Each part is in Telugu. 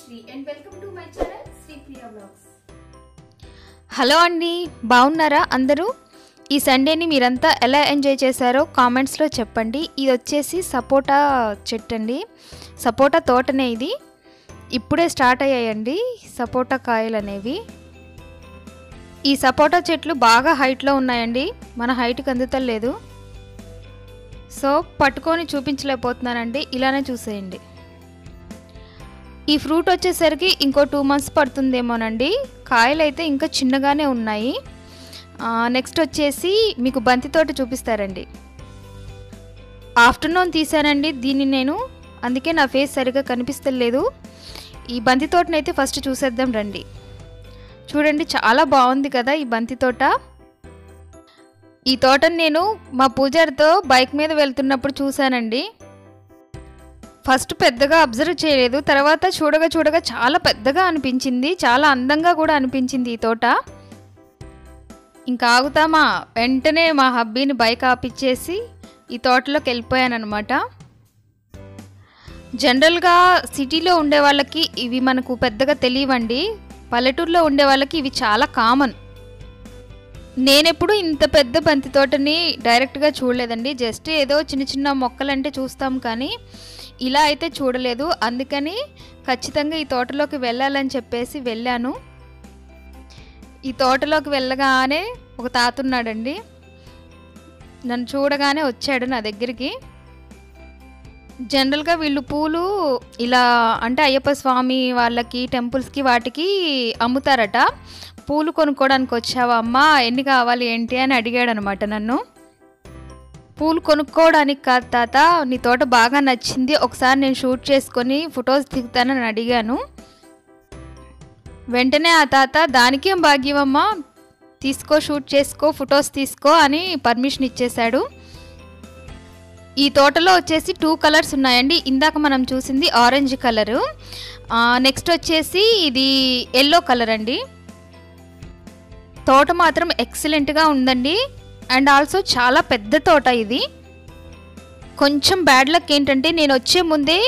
శ్రీ హలో అండి బాగున్నారా అందరూ? ఈ సండేని మీరంతా ఎలా ఎంజాయ్ చేశారో కామెంట్స్లో చెప్పండి. ఇది వచ్చేసి సపోటా చెట్టు అండి సపోటా తోటనే ఇది. ఇప్పుడే స్టార్ట్ అయ్యాయండి సపోటా కాయలు అనేవి. ఈ సపోటా చెట్లు బాగా హైట్లో ఉన్నాయండి. మన హైట్కి అందుతలేదు. సో పట్టుకొని చూపించలేకపోతున్నానండి. ఇలానే చూసేయండి. ఈ ఫ్రూట్ వచ్చేసరికి ఇంకో టూ మంత్స్ పడుతుందేమోనండి. కాయలు అయితే ఇంకా చిన్నగానే ఉన్నాయి. నెక్స్ట్ వచ్చేసి మీకు బంతి తోట చూపిస్తారండి. ఆఫ్టర్నూన్ తీసానండి దీన్ని నేను. అందుకే నా ఫేస్ సరిగా కనిపిస్తలేదు. ఈ బంతి తోటనైతే ఫస్ట్ చూసేద్దాం రండి. చూడండి చాలా బాగుంది కదా ఈ బంతి తోట. ఈ తోటను నేను మా పూజారితో బైక్ మీద వెళ్తున్నప్పుడు చూశానండి. ఫస్ట్ పెద్దగా అబ్జర్వ్ చేయలేదు. తర్వాత చూడగా చూడగా చాలా పెద్దగా అనిపించింది. చాలా అందంగా కూడా అనిపించింది ఈ తోట. ఇంకా ఆగుతామా? వెంటనే మా హబ్బీని బైక్ ఆపిచ్చేసి ఈ తోటలోకి వెళ్ళిపోయానమాట జనరల్గా సిటీలో ఉండే వాళ్ళకి ఇవి మనకు పెద్దగా తెలియవండి. పల్లెటూరులో ఉండే వాళ్ళకి ఇవి చాలా కామన్. నేనెప్పుడు ఇంత పెద్ద బంతి తోటని డైరెక్ట్గా చూడలేదండి. జస్ట్ ఏదో చిన్న చిన్న మొక్కలంటే చూస్తాం కానీ ఇలా అయితే చూడలేదు. అందుకని ఖచ్చితంగా ఈ తోటలోకి వెళ్ళాలని చెప్పేసి వెళ్ళాను. ఈ తోటలోకి వెళ్ళగానే ఒక తాత ఉన్నాడండి. నన్ను చూడగానే వచ్చాడు నా దగ్గరికి. జనరల్గా వీళ్ళు పూలు ఇలా అంటే అయ్యప్ప స్వామి వాళ్ళకి టెంపుల్స్కి వాటికి అమ్ముతారట. పూలు కొనుక్కోవడానికి వచ్చావా అమ్మ? ఎన్ని కావాలి ఏంటి అని అడిగాడు అనమాట నన్ను. పూలు కొనుక్కోవడానికి కాదు తాత నీ తోట బాగా నచ్చింది. ఒకసారి నేను షూట్ చేసుకొని ఫొటోస్ దిగుతానని అడిగాను. వెంటనే ఆ తాత దానికేం భాగ్యమమ్మా తీసుకో షూట్ చేసుకో ఫొటోస్ తీసుకో అని పర్మిషన్ ఇచ్చేశాడు. ఈ తోటలో వచ్చేసి టూ కలర్స్ ఉన్నాయండి. ఇందాక మనం చూసింది ఆరెంజ్ కలరు. నెక్స్ట్ వచ్చేసి ఇది ఎల్లో కలర్ అండి. తోట మాత్రం ఎక్సలెంట్గా ఉందండి. అండ్ ఆల్సో చాలా పెద్ద తోట ఇది. కొంచెం బ్యాడ్ లక్ ఏంటంటే నేను వచ్చే ముందే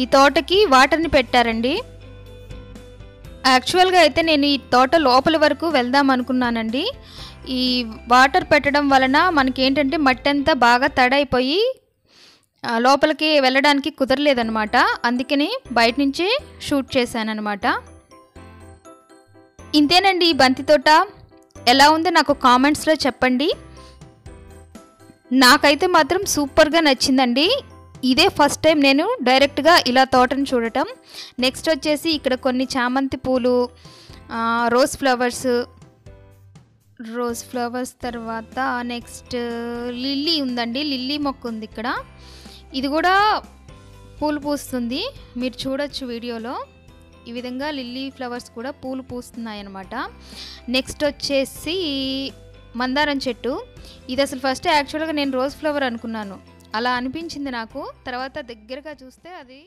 ఈ తోటకి వాటర్ని పెట్టారండి. యాక్చువల్గా అయితే నేను ఈ తోట లోపల వరకు వెళ్దాం అనుకున్నానండి. ఈ వాటర్ పెట్టడం వలన మనకి ఏంటంటే మట్టి అంతా బాగా తడైపోయి లోపలికి వెళ్ళడానికి కుదరలేదనమాట అందుకని బయట నుంచే షూట్ చేశానమాట ఇంతేనండి ఈ బంతి తోట. ఎలా ఉందో నాకు కామెంట్స్లో చెప్పండి. నాకైతే మాత్రం సూపర్గా నచ్చిందండి. ఇదే ఫస్ట్ టైం నేను డైరెక్ట్గా ఇలా తోటను చూడటం. నెక్స్ట్ వచ్చేసి ఇక్కడ కొన్ని చామంతి పూలు రోజ్ ఫ్లవర్స్ రోజ్ ఫ్లవర్స్ తర్వాత నెక్స్ట్ లిల్లీ ఉందండి. లిల్లీ మొక్క ఉంది ఇక్కడ. ఇది కూడా పూలు పూస్తుంది. మీరు చూడొచ్చు వీడియోలో. ఈ విధంగా లిల్లీ ఫ్లవర్స్ కూడా పూలు పూస్తున్నాయి అన్నమాట నెక్స్ట్ వచ్చేసి మందారం చెట్టు. ఇది అసలు ఫస్ట్ యాక్చువల్గా నేను రోజ్ ఫ్లవర్ అనుకున్నాను. అలా అనిపించింది నాకు. తర్వాత దగ్గరగా చూస్తే అది